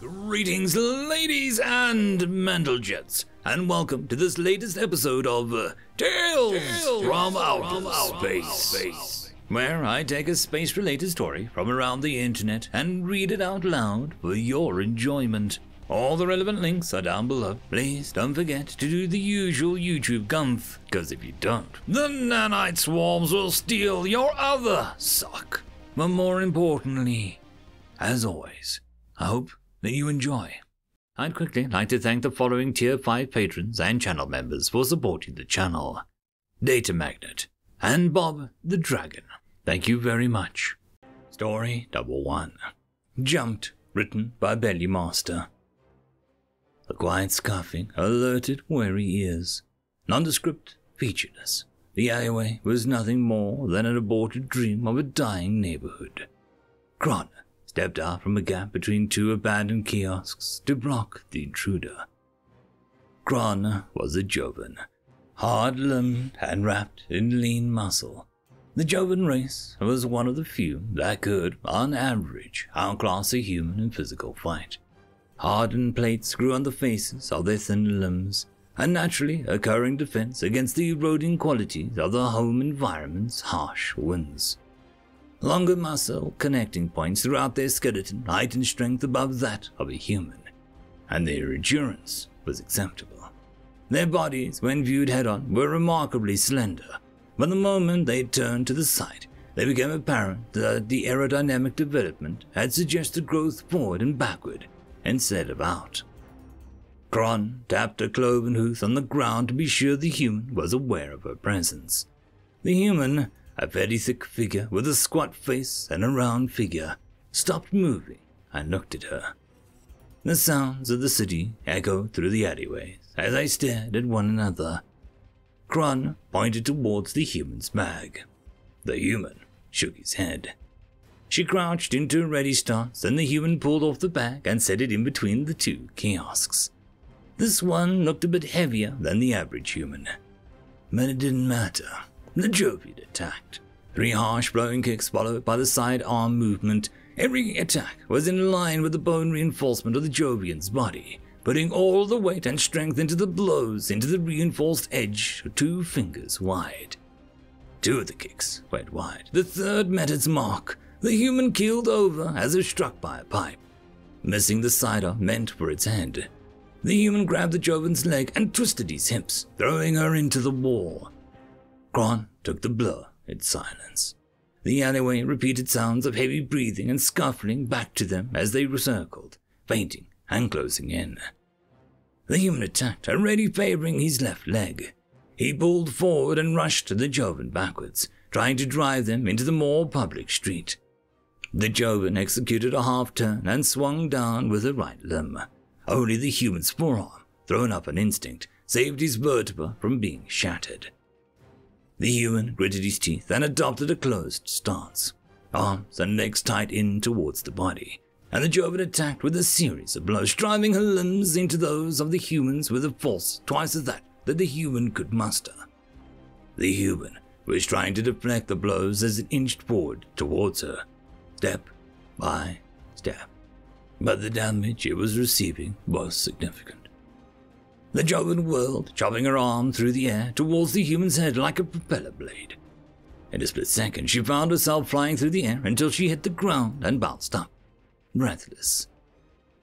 Greetings, ladies and Mentlegents, and welcome to this latest episode of uh, Tales, Tales from, Outer, space, space, where I take a space related story from around the internet and read it out loud for your enjoyment. All the relevant links are down below. Please don't forget to do the usual YouTube gumph, because if you don't, the nanite swarms will steal your other sock. But more importantly, as always, I hope that you enjoy. I'd quickly like to thank the following Tier 5 patrons and channel members for supporting the channel Datamagnet and Bob the Dragon. Thank you very much. Story Double One Jumped, written by Belly Master. The quiet scuffing alerted wary ears. Nondescript, featureless, the alleyway was nothing more than an aborted dream of a dying neighborhood. Kron stepped out from a gap between two abandoned kiosks to block the intruder. Kron was a Jovan, hard-limbed and wrapped in lean muscle. The Jovan race was one of the few that could, on average, outclass a human in physical fight. Hardened plates grew on the faces of their thin limbs, a naturally occurring defense against the eroding qualities of the home environment's harsh winds. Longer muscle connecting points throughout their skeleton heightened strength above that of a human, and their endurance was acceptable. Their bodies, when viewed head on, were remarkably slender, but the moment they turned to the side, it became apparent that the aerodynamic development had suggested growth forward and backward instead of out. Kron tapped a cloven hoof on the ground to be sure the human was aware of her presence. The human a very thick figure with a squat face and a round figure, stopped moving and looked at her. The sounds of the city echoed through the alleyways as I stared at one another. Kron pointed towards the human's bag. The human shook his head. She crouched into a ready stance, and the human pulled off the bag and set it in between the two kiosks. This one looked a bit heavier than the average human. But it didn't matter. The Jovian attacked. Three harsh blowing kicks followed by the side arm movement. Every attack was in line with the bone reinforcement of the Jovian's body, putting all the weight and strength into the blows into the reinforced edge two fingers wide. Two of the kicks went wide. The third met its mark. The human keeled over as if struck by a pipe. Missing the cider meant for its head. The human grabbed the Jovian's leg and twisted his hips, throwing her into the wall. Kron took the blow in silence. The alleyway repeated sounds of heavy breathing and scuffling back to them as they recircled, fainting and closing in. The human attacked, already favoring his left leg. He pulled forward and rushed the Jovan backwards, trying to drive them into the more public street. The Jovan executed a half turn and swung down with her right limb. Only the human's forearm, thrown up on instinct, saved his vertebra from being shattered. The human gritted his teeth and adopted a closed stance, arms and legs tight in towards the body, and the Jovan attacked with a series of blows, driving her limbs into those of the humans with a force twice as that that the human could muster. The human was trying to deflect the blows as it inched forward towards her, step by step, but the damage it was receiving was significant. The Jovan whirled, chopping her arm through the air towards the human's head like a propeller blade. In a split second, she found herself flying through the air until she hit the ground and bounced up, breathless.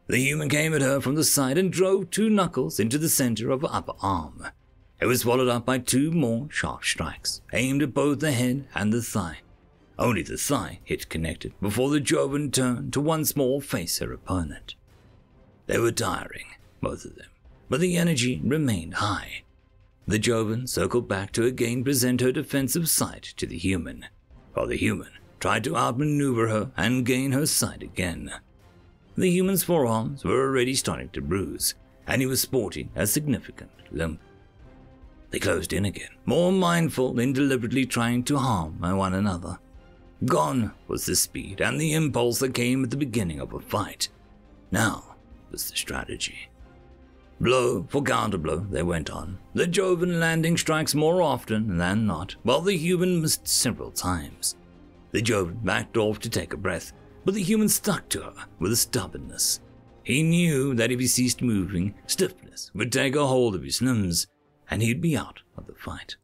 The human came at her from the side and drove two knuckles into the center of her upper arm. It was followed up by two more sharp strikes, aimed at both the head and the thigh. Only the thigh hit connected before the Jovan turned to once more face her opponent. They were tiring, both of them but the energy remained high. The Jovan circled back to again present her defensive sight to the human, while the human tried to outmaneuver her and gain her sight again. The human's forearms were already starting to bruise, and he was sporting a significant limp. They closed in again, more mindful in deliberately trying to harm one another. Gone was the speed and the impulse that came at the beginning of a fight. Now was the strategy. Blow for counterblow they went on, the Jovan landing strikes more often than not, while the human missed several times. The Jovan backed off to take a breath, but the human stuck to her with a stubbornness. He knew that if he ceased moving, stiffness would take a hold of his limbs, and he'd be out of the fight.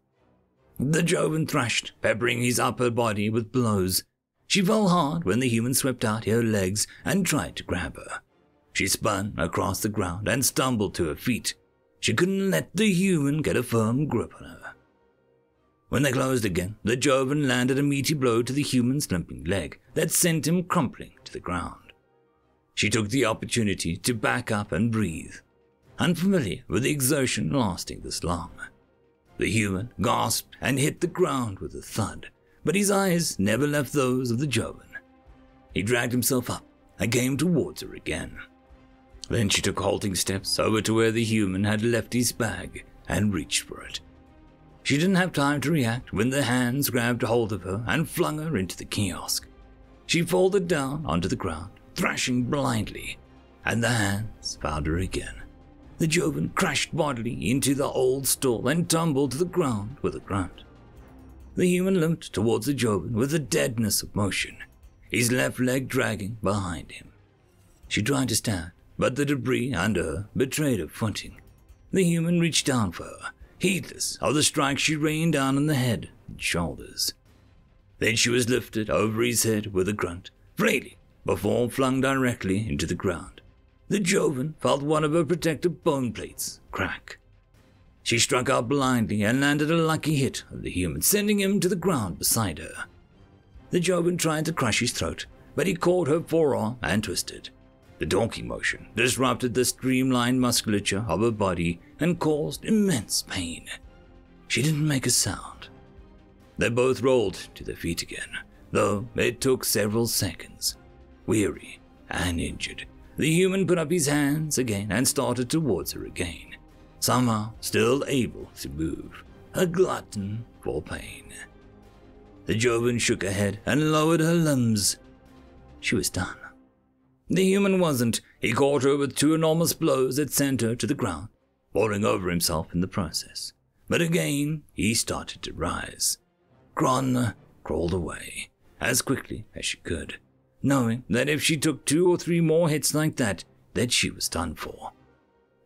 The Jovan thrashed, peppering his upper body with blows. She fell hard when the human swept out her legs and tried to grab her. She spun across the ground and stumbled to her feet. She couldn't let the human get a firm grip on her. When they closed again, the Jovan landed a meaty blow to the human's limping leg that sent him crumpling to the ground. She took the opportunity to back up and breathe, unfamiliar with the exertion lasting this long. The human gasped and hit the ground with a thud, but his eyes never left those of the Jovan. He dragged himself up and came towards her again. Then she took halting steps over to where the human had left his bag and reached for it. She didn't have time to react when the hands grabbed hold of her and flung her into the kiosk. She folded down onto the ground, thrashing blindly, and the hands found her again. The Jovan crashed bodily into the old stall and tumbled to the ground with a grunt. The human limped towards the Jovan with a deadness of motion, his left leg dragging behind him. She tried to stand, but the debris under her betrayed her footing. The human reached down for her, heedless of the strike she rained down on the head and shoulders. Then she was lifted over his head with a grunt, flailing, before flung directly into the ground. The Jovan felt one of her protective bone plates crack. She struck out blindly and landed a lucky hit of the human, sending him to the ground beside her. The Jovan tried to crush his throat, but he caught her forearm and twisted. The donkey motion disrupted the streamlined musculature of her body and caused immense pain. She didn't make a sound. They both rolled to their feet again, though it took several seconds. Weary and injured, the human put up his hands again and started towards her again, somehow still able to move, a glutton for pain. The Jovan shook her head and lowered her limbs. She was done. The human wasn't. He caught her with two enormous blows that sent her to the ground, falling over himself in the process. But again, he started to rise. Kron crawled away as quickly as she could, knowing that if she took two or three more hits like that, that she was done for.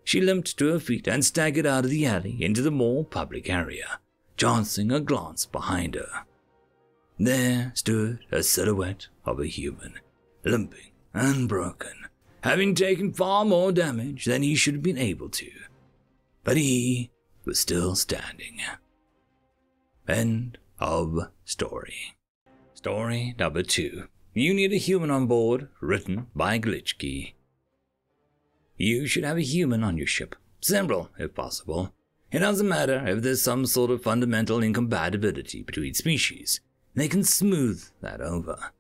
She limped to her feet and staggered out of the alley into the more public area, chancing a glance behind her. There stood a silhouette of a human, limping unbroken, having taken far more damage than he should have been able to. But he was still standing. End of story. Story number two. You need a human on board, written by Glitchkey. You should have a human on your ship. Simple, if possible. It doesn't matter if there's some sort of fundamental incompatibility between species. They can smooth that over.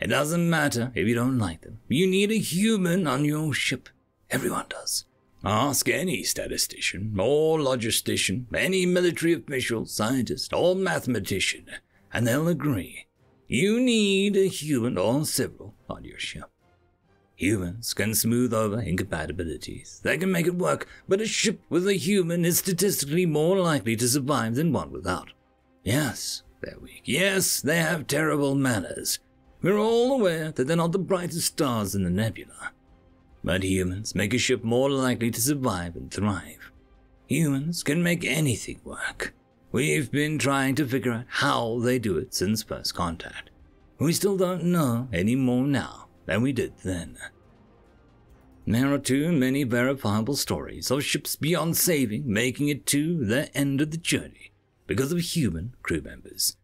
It doesn't matter if you don't like them. You need a human on your ship. Everyone does. Ask any statistician or logistician, any military official, scientist, or mathematician, and they'll agree. You need a human or several on your ship. Humans can smooth over incompatibilities. They can make it work, but a ship with a human is statistically more likely to survive than one without. Yes, they're weak. Yes, they have terrible manners. We're all aware that they're not the brightest stars in the nebula. But humans make a ship more likely to survive and thrive. Humans can make anything work. We've been trying to figure out how they do it since first contact. We still don't know any more now than we did then. There are too many verifiable stories of ships beyond saving making it to the end of the journey because of human crew members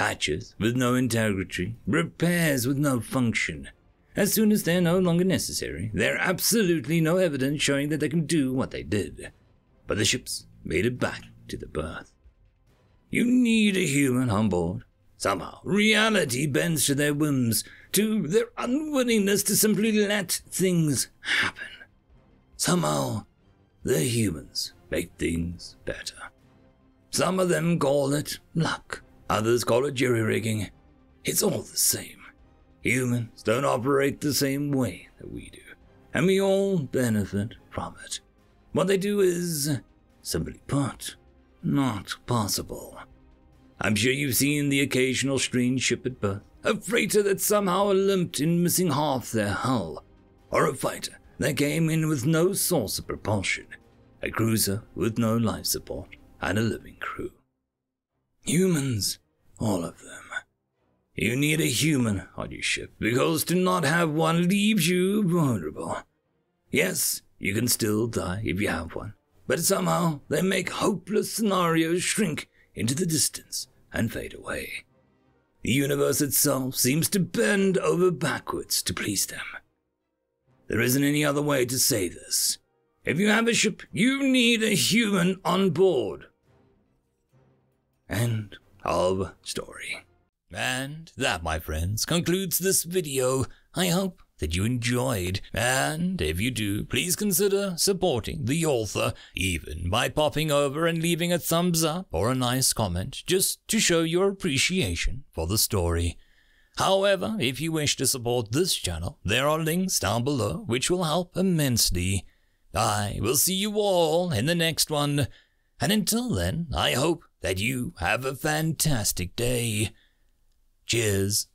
patches with no integrity, repairs with no function. As soon as they're no longer necessary, there's absolutely no evidence showing that they can do what they did. But the ships made it back to the berth. You need a human on board. Somehow, reality bends to their whims, to their unwillingness to simply let things happen. Somehow, the humans make things better. Some of them call it luck. Others call it jury rigging. It's all the same. Humans don't operate the same way that we do, and we all benefit from it. What they do is, simply put, not possible. I'm sure you've seen the occasional strange ship at berth, a freighter that somehow limped in missing half their hull, or a fighter that came in with no source of propulsion, a cruiser with no life support, and a living crew. Humans, all of them. You need a human on your ship because to not have one leaves you vulnerable. Yes, you can still die if you have one, but somehow they make hopeless scenarios shrink into the distance and fade away. The universe itself seems to bend over backwards to please them. There isn't any other way to say this. If you have a ship, you need a human on board. End of story. And that, my friends, concludes this video. I hope that you enjoyed, and if you do, please consider supporting the author, even by popping over and leaving a thumbs up or a nice comment, just to show your appreciation for the story. However, if you wish to support this channel, there are links down below which will help immensely. I will see you all in the next one, and until then, I hope that you have a fantastic day. Cheers.